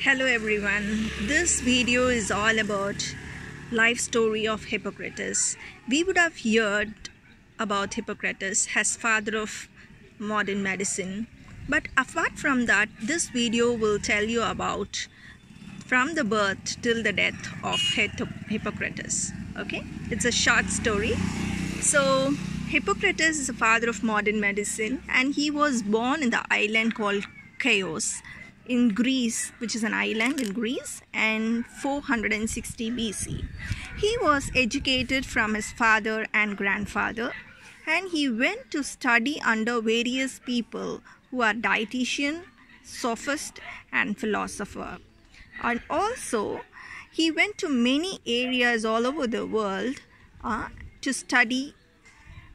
Hello everyone. This video is all about life story of Hippocrates. We would have heard about Hippocrates as father of modern medicine. But apart from that, this video will tell you about from the birth till the death of Hippocrates. Okay? It's a short story. So Hippocrates is the father of modern medicine and he was born in the island called Chios in Greece, which is an island in Greece, and 460 BC. He was educated from his father and grandfather, and he went to study under various people who are dietitian, sophist, and philosopher. And also, he went to many areas all over the world uh, to study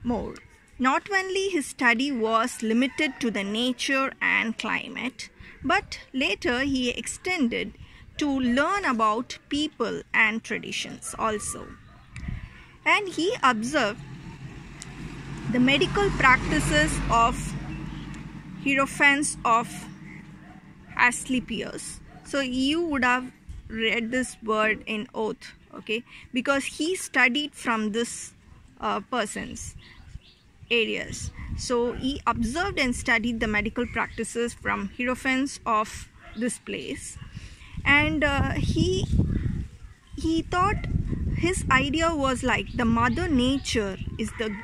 more. Not only his study was limited to the nature and climate, but later he extended to learn about people and traditions also. And he observed the medical practices of Hierophants of Asclepius. So you would have read this word in oath, okay, because he studied from this uh, persons areas. So he observed and studied the medical practices from Hierophants of this place, and uh, he he thought his idea was like the mother nature is the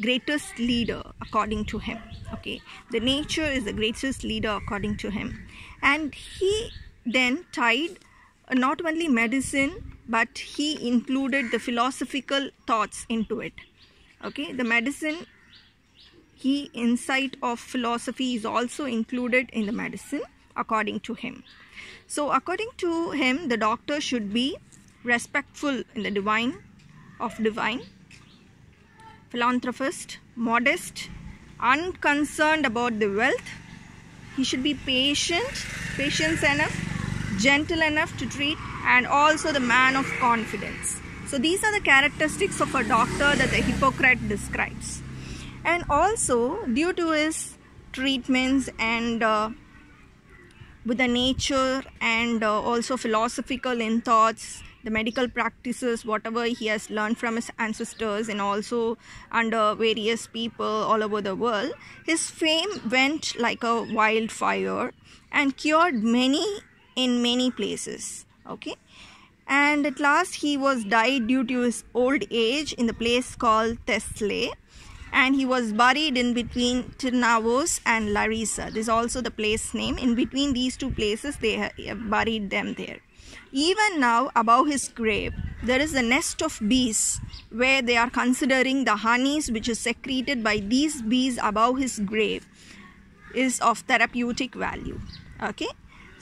greatest leader according to him. Okay? The nature is the greatest leader according to him. And he then tied uh, not only medicine but he included the philosophical thoughts into it okay the medicine he insight of philosophy is also included in the medicine according to him. So according to him the doctor should be respectful in the divine of divine philanthropist modest unconcerned about the wealth. He should be patient patience enough gentle enough to treat and also the man of confidence so these are the characteristics of a doctor that the Hippocrates describes. And also due to his treatments and uh, with the nature and uh, also philosophical in thoughts, the medical practices, whatever he has learned from his ancestors and also under various people all over the world, his fame went like a wildfire and cured many in many places. Okay and at last he was died due to his old age in the place called Thessaly and he was buried in between Tirnavos and Larissa. This is also the place name. In between these two places, they buried them there. Even now, above his grave, there is a nest of bees where they are considering the honeys which is secreted by these bees above his grave is of therapeutic value. Okay,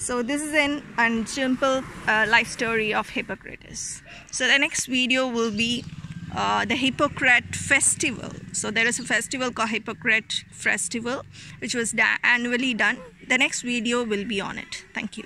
so this is an, an simple uh, life story of Hippocrates. So the next video will be uh, the Hippocrate festival. So there is a festival called Hippocrate festival which was da- annually done. The next video will be on it. Thank you.